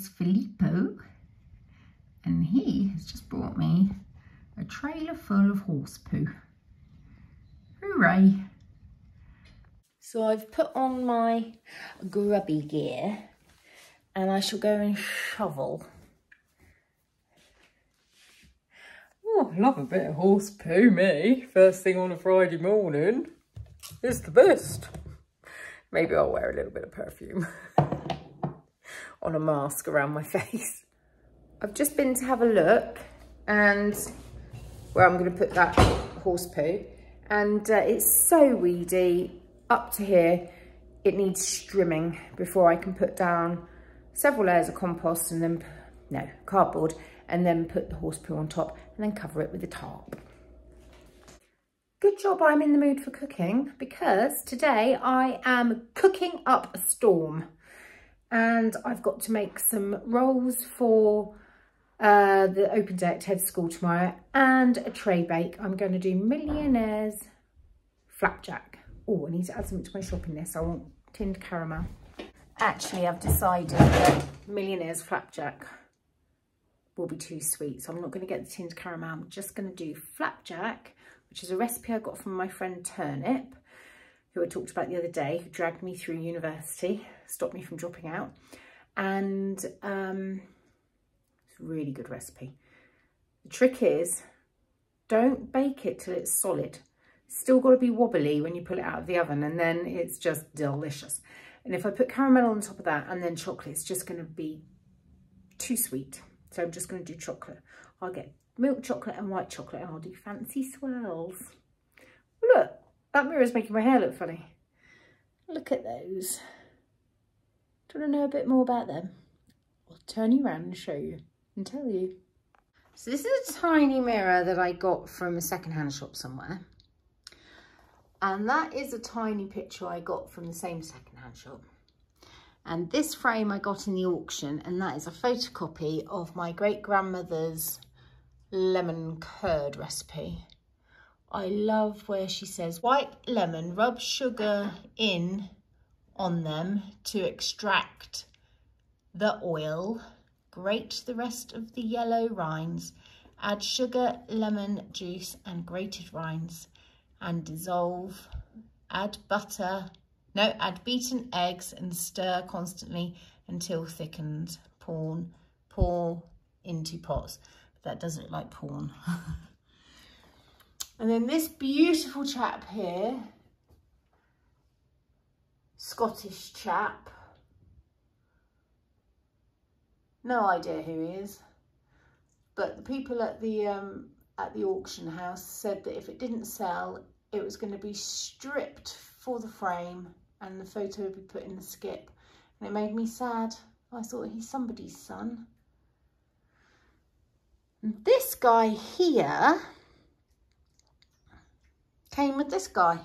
is Filippo and he has just brought me a trailer full of horse poo. Hooray! So I've put on my grubby gear and I shall go and shovel. Oh, I love a bit of horse poo, me. First thing on a Friday morning. It's the best. Maybe I'll wear a little bit of perfume on a mask around my face. I've just been to have a look and where I'm going to put that horse poo and uh, it's so weedy up to here. It needs strimming before I can put down several layers of compost and then, no, cardboard and then put the horse poo on top and then cover it with a tarp. Good job I'm in the mood for cooking because today I am cooking up a storm and I've got to make some rolls for uh, the open day at Ted's school tomorrow and a tray bake. I'm going to do Millionaires Flapjack. Oh, I need to add something to my shopping list. I want tinned caramel. Actually, I've decided that Millionaires Flapjack will be too sweet. So I'm not going to get the tinned caramel. I'm just going to do Flapjack, which is a recipe I got from my friend Turnip who I talked about the other day, who dragged me through university, stopped me from dropping out. And um, it's a really good recipe. The trick is, don't bake it till it's solid. still got to be wobbly when you pull it out of the oven and then it's just delicious. And if I put caramel on top of that and then chocolate, it's just going to be too sweet. So I'm just going to do chocolate. I'll get milk chocolate and white chocolate and I'll do fancy swirls. Look, that mirror is making my hair look funny. Look at those. Do you want to know a bit more about them? I'll turn you around and show you and tell you. So this is a tiny mirror that I got from a secondhand shop somewhere. And that is a tiny picture I got from the same secondhand shop. And this frame I got in the auction and that is a photocopy of my great grandmother's lemon curd recipe. I love where she says white lemon, rub sugar in on them to extract the oil, grate the rest of the yellow rinds, add sugar, lemon juice and grated rinds and dissolve, add butter, no, add beaten eggs and stir constantly until thickened. Pour, pour into pots. That doesn't look like porn. And then this beautiful chap here, Scottish chap. No idea who he is. But the people at the um, at the auction house said that if it didn't sell, it was going to be stripped for the frame and the photo would be put in the skip. And it made me sad. I thought he's somebody's son. This guy here came with this guy.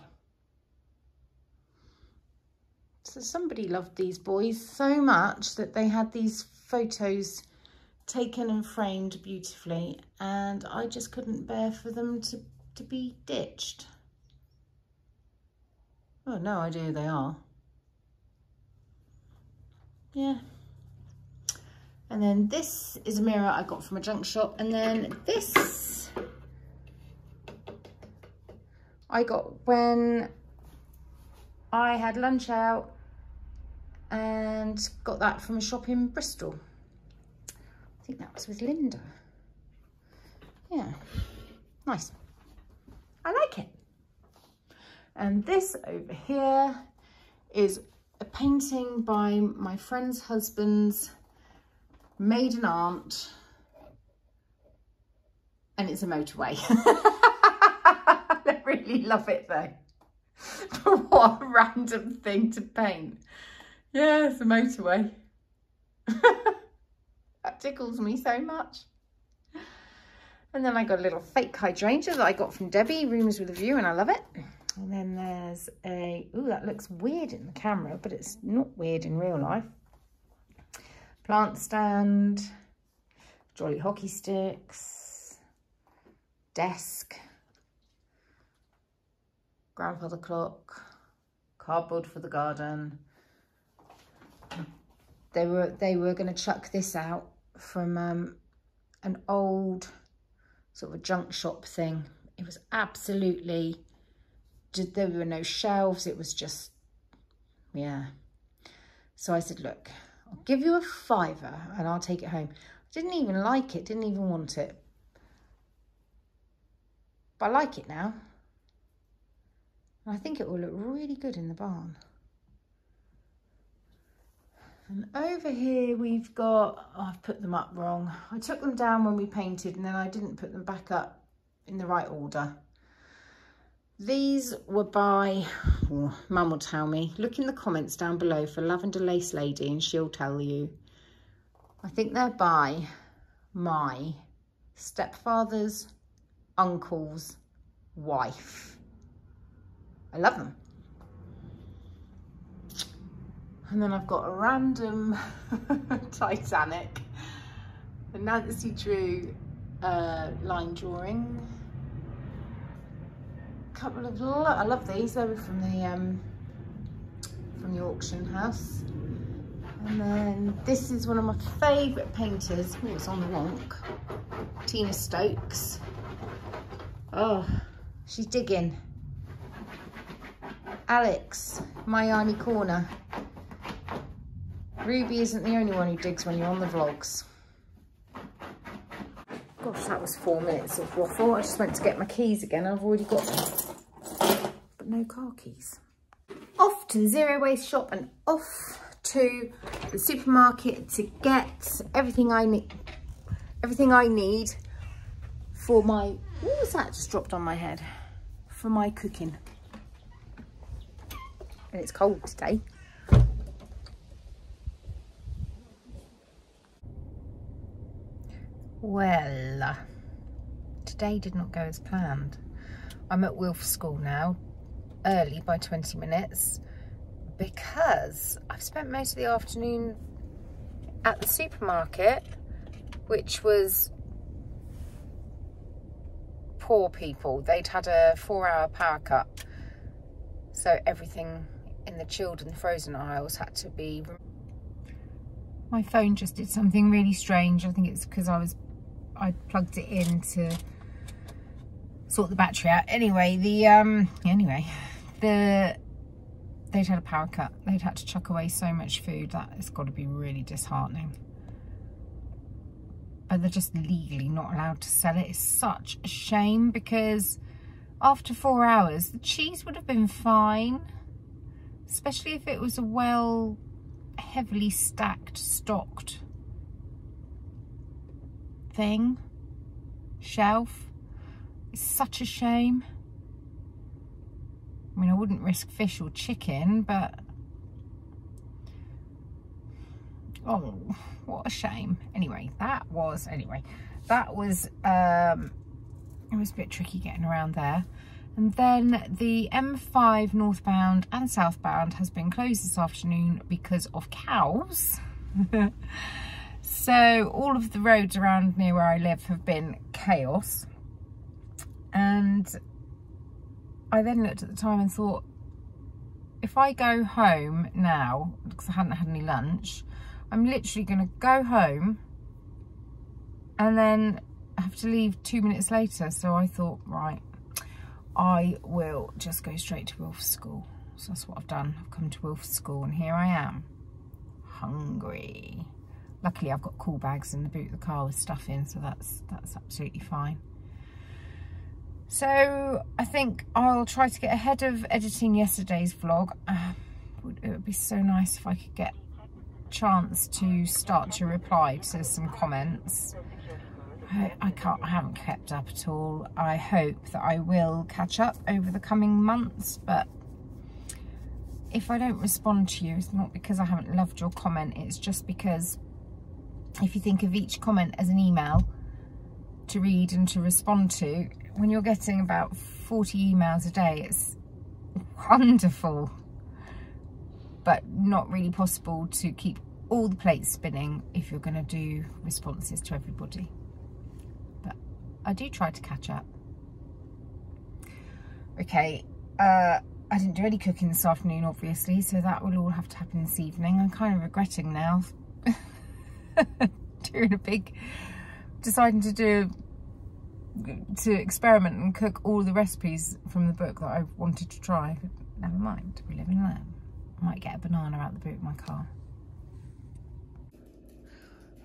So somebody loved these boys so much that they had these photos taken and framed beautifully and I just couldn't bear for them to, to be ditched. Oh, no idea who they are. Yeah. And then this is a mirror I got from a junk shop. And then this I got when I had lunch out and got that from a shop in Bristol. I think that was with Linda. Yeah, nice. I like it. And this over here is a painting by my friend's husband's maiden aunt and it's a motorway. I really love it though. What a random thing to paint. Yeah, it's a motorway. that tickles me so much. And then I got a little fake hydrangea that I got from Debbie, Rooms with a View, and I love it. And then there's a, oh, that looks weird in the camera, but it's not weird in real life. Plant stand, jolly hockey sticks, desk, grandfather clock, cardboard for the garden, they were they were going to chuck this out from um, an old sort of a junk shop thing. It was absolutely, there were no shelves. It was just, yeah. So I said, look, I'll give you a fiver and I'll take it home. I didn't even like it, didn't even want it. But I like it now. And I think it will look really good in the barn. And over here we've got, oh, I've put them up wrong. I took them down when we painted and then I didn't put them back up in the right order. These were by, oh, Mum will tell me. Look in the comments down below for Lavender Lace Lady and she'll tell you. I think they're by my stepfather's uncle's wife. I love them. And then I've got a random Titanic, a Nancy Drew uh, line drawing. A couple of, I love these, they were from the, um, from the auction house. And then this is one of my favourite painters. Oh, it's on the wonk. Tina Stokes. Oh, she's digging. Alex, Miami Corner. Ruby isn't the only one who digs when you're on the vlogs. Gosh, that was four minutes of waffle. I just went to get my keys again. I've already got them, but no car keys. Off to the zero waste shop and off to the supermarket to get everything I need. Everything I need for my. What was that just dropped on my head? For my cooking. And it's cold today. Well, today did not go as planned. I'm at Wilf School now, early by 20 minutes, because I've spent most of the afternoon at the supermarket, which was poor people. They'd had a four hour power cut, so everything in the chilled and frozen aisles had to be my phone just did something really strange. I think it's because I was I plugged it in to sort the battery out. Anyway, the um anyway, the they'd had a power cut. They'd had to chuck away so much food. That it's got to be really disheartening. But they're just legally not allowed to sell it. It's such a shame because after four hours, the cheese would have been fine. Especially if it was a well heavily stacked, stocked thing, shelf. It's such a shame. I mean, I wouldn't risk fish or chicken, but... Oh, what a shame. Anyway, that was... Anyway, that was... Um, it was a bit tricky getting around there. And then the M5 northbound and southbound has been closed this afternoon because of cows. So all of the roads around near where I live have been chaos. And I then looked at the time and thought, if I go home now, because I hadn't had any lunch, I'm literally going to go home and then have to leave two minutes later. So I thought, right, I will just go straight to Wilf School. So that's what I've done. I've come to Wilf School and here I am, hungry. Luckily I've got cool bags in the boot of the car with stuff in, so that's, that's absolutely fine. So I think I'll try to get ahead of editing yesterday's vlog. Uh, it would be so nice if I could get chance to start to reply to some comments. I, I can't, I haven't kept up at all. I hope that I will catch up over the coming months, but if I don't respond to you, it's not because I haven't loved your comment, it's just because if you think of each comment as an email to read and to respond to, when you're getting about 40 emails a day, it's wonderful, but not really possible to keep all the plates spinning if you're going to do responses to everybody. But I do try to catch up. Okay, uh, I didn't do any cooking this afternoon, obviously, so that will all have to happen this evening. I'm kind of regretting now doing a big, deciding to do, to experiment and cook all the recipes from the book that I wanted to try. Never mind, we live and learn. I might get a banana out the boot of my car.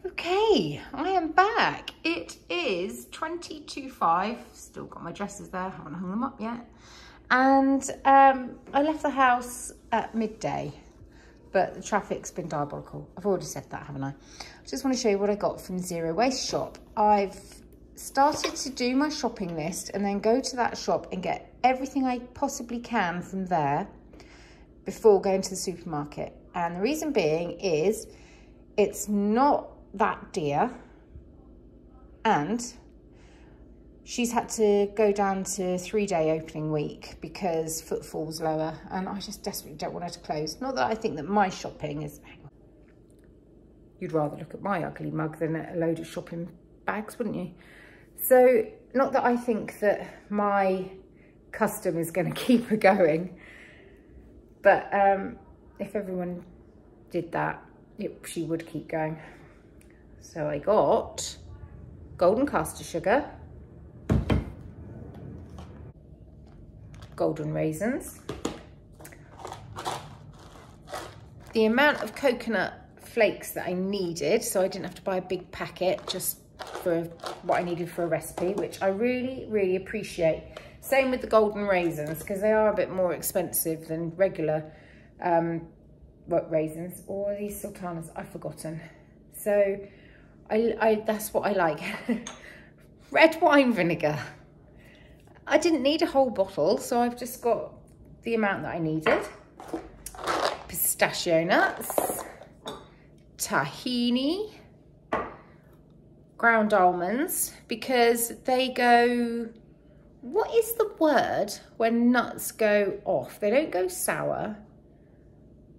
Okay, I am back. It is 20 to 5. Still got my dresses there, haven't hung them up yet. And um, I left the house at midday, but the traffic's been diabolical. I've already said that, haven't I? I just want to show you what I got from Zero Waste Shop. I've started to do my shopping list and then go to that shop and get everything I possibly can from there before going to the supermarket. And the reason being is it's not that dear and she's had to go down to three day opening week because footfall's lower and I just desperately don't want her to close. Not that I think that my shopping is... You'd rather look at my ugly mug than a load of shopping bags, wouldn't you? So, not that I think that my custom is going to keep her going, but um, if everyone did that, it, she would keep going. So I got golden caster sugar, golden raisins, the amount of coconut flakes that I needed, so I didn't have to buy a big packet just for what I needed for a recipe, which I really, really appreciate. Same with the golden raisins, because they are a bit more expensive than regular um, what raisins. Or these sultanas, I've forgotten. So I, I that's what I like. Red wine vinegar. I didn't need a whole bottle, so I've just got the amount that I needed. Pistachio nuts, tahini, ground almonds, because they go, what is the word when nuts go off? They don't go sour.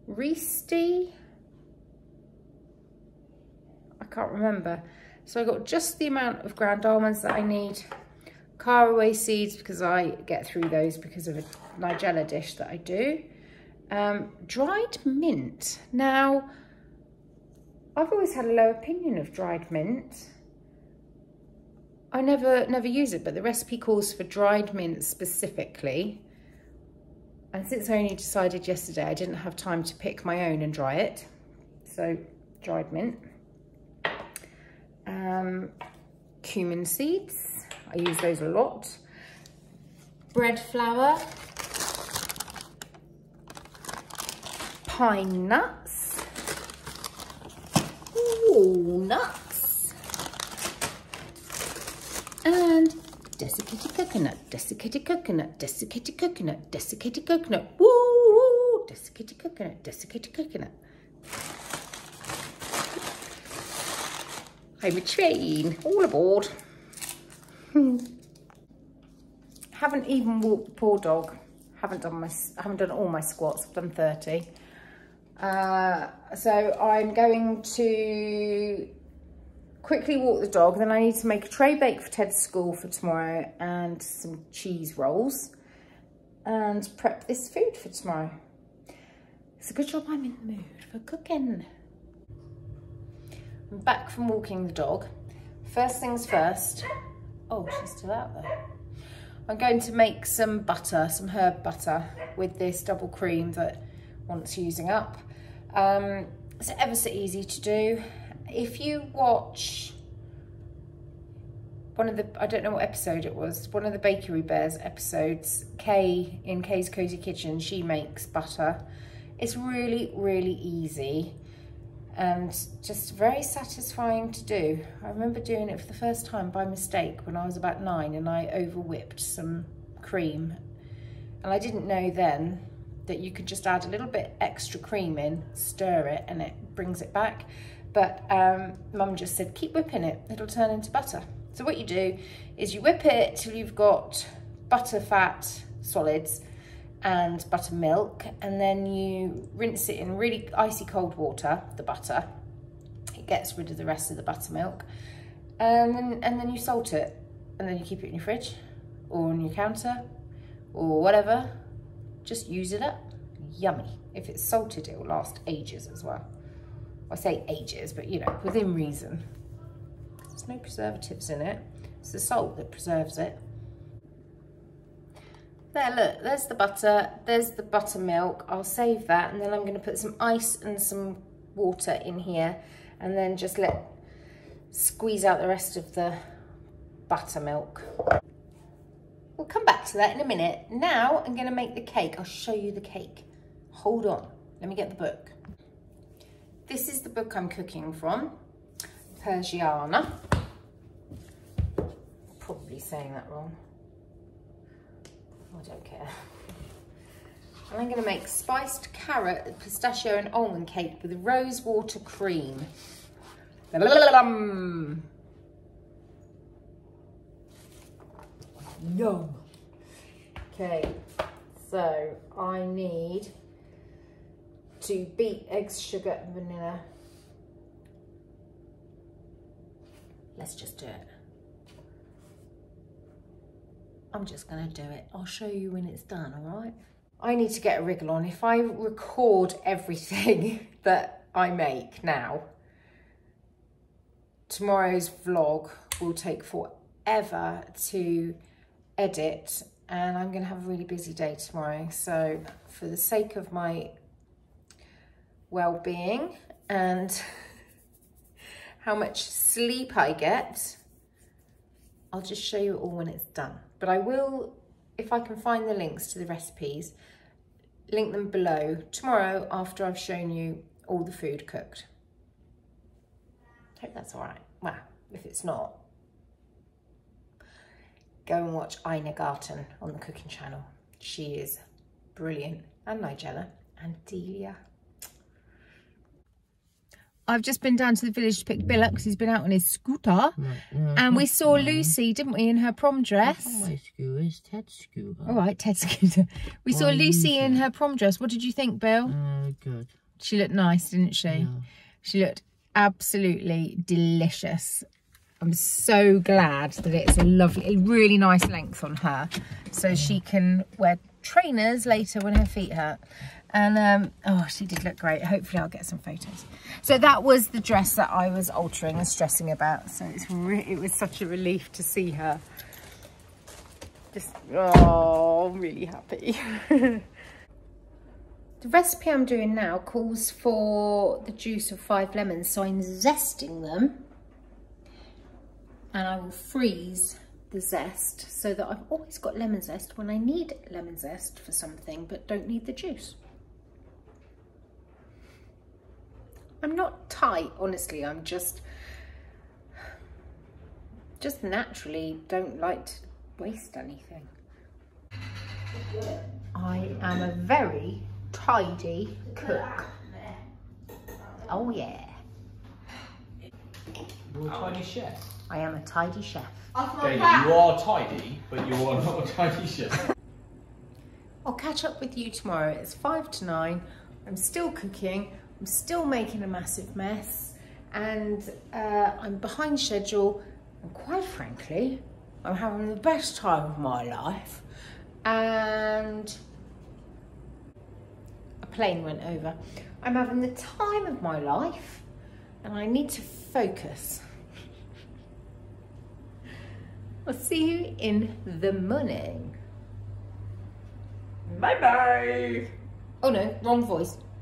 Reesty? I can't remember. So I got just the amount of ground almonds that I need. Caraway seeds because I get through those because of a Nigella dish that I do. Um, dried mint. Now, I've always had a low opinion of dried mint. I never never use it, but the recipe calls for dried mint specifically. And since I only decided yesterday, I didn't have time to pick my own and dry it. So dried mint um, cumin seeds. I use those a lot. Bread flour. Pine nuts. Walnuts. And desiccated coconut, desiccated coconut, desiccated coconut, desiccated coconut. Woo! Desiccated coconut, desiccated coconut. I'm a train, all aboard. Hmm. haven't even walked the poor dog. Haven't done my, haven't done all my squats. I've done 30. Uh, so I'm going to quickly walk the dog. Then I need to make a tray bake for Ted's school for tomorrow and some cheese rolls and prep this food for tomorrow. It's a good job I'm in the mood for cooking. I'm back from walking the dog. First things first. Oh, she's still out there. I'm going to make some butter, some herb butter with this double cream that wants using up. Um, it's ever so easy to do. If you watch one of the, I don't know what episode it was, one of the Bakery Bears episodes, Kay, in Kay's Cozy Kitchen, she makes butter. It's really, really easy and just very satisfying to do. I remember doing it for the first time by mistake when I was about nine and I over whipped some cream. And I didn't know then that you could just add a little bit extra cream in, stir it, and it brings it back. But um, mum just said, keep whipping it, it'll turn into butter. So what you do is you whip it till you've got butter, fat, solids, and buttermilk and then you rinse it in really icy cold water, the butter. It gets rid of the rest of the buttermilk. Um, and then, and then you salt it and then you keep it in your fridge or on your counter or whatever. Just use it up. Yummy. If it's salted, it will last ages as well. I say ages, but you know, within reason. There's no preservatives in it. It's the salt that preserves it. There, look, there's the butter, there's the buttermilk. I'll save that and then I'm gonna put some ice and some water in here and then just let, squeeze out the rest of the buttermilk. We'll come back to that in a minute. Now I'm gonna make the cake. I'll show you the cake. Hold on, let me get the book. This is the book I'm cooking from, Persiana. Probably saying that wrong. I don't care. And I'm gonna make spiced carrot, pistachio and almond cake with rose water cream. Yum. Okay, so I need to beat eggs, sugar and vanilla. Let's just do it. I'm just gonna do it. I'll show you when it's done, all right? I need to get a wriggle on. If I record everything that I make now, tomorrow's vlog will take forever to edit and I'm to have a really busy day tomorrow. So for the sake of my well-being and how much sleep I get, I'll just show you all when it's done. But I will, if I can find the links to the recipes, link them below tomorrow after I've shown you all the food cooked. Hope that's all right. Well, if it's not, go and watch Ina Garten on the cooking channel. She is brilliant. And Nigella and Delia. I've just been down to the village to pick Bill up because he's been out on his scooter. And we saw Lucy, didn't we, in her prom dress? My scooter is Ted's scooter. All right, Ted scooter. We saw Oh, Lucy in her prom dress. What did you think, Bill? Uh, good. She looked nice, didn't she? Yeah. She looked absolutely delicious. I'm so glad that it's a lovely, really nice length on her. So she can wear trainers later when her feet hurt. And, um, oh, she did look great. Hopefully I'll get some photos. So that was the dress that I was altering and stressing about. So it's it was such a relief to see her. Just, oh, I'm really happy. The recipe I'm doing now calls for the juice of five lemons, so I'm zesting them and I will freeze the zest so that I've always got lemon zest when I need lemon zest for something but don't need the juice. I'm not tight, honestly, I'm just, just naturally don't like to waste anything. I am a very tidy cook. Oh yeah, You're a tiny chef. I am a tidy chef. Okay, you are tidy, but you are not a tidy chef. I'll catch up with you tomorrow. It's five to nine. I'm still cooking. I'm still making a massive mess and uh, I'm behind schedule. And quite frankly, I'm having the best time of my life. And a plane went over. I'm having the time of my life and I need to focus. I'll see you in the morning. Bye bye. Oh no, wrong voice.